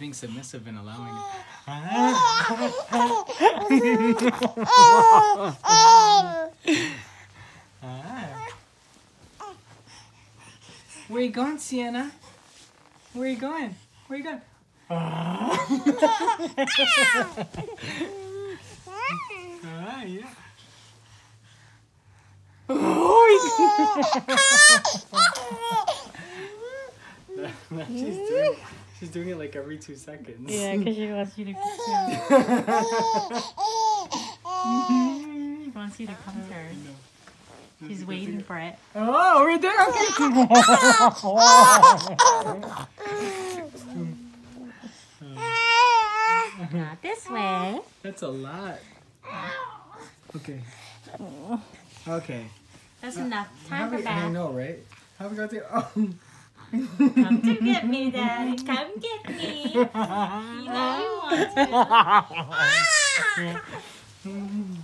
Being submissive and allowing it. Where you going, Sienna? Where you going? Where you going? Ah, yeah. she's doing she's doing it like every two seconds. Yeah, because she wants you to. she mm-hmm. wants you to come to her. She's waiting for it. Oh, we're there. Okay. Not this way. That's a lot. Okay. Okay. That's enough. Time for we, I know, right? How we got there? Oh. Come to get me, Daddy. Come get me. You know you want to.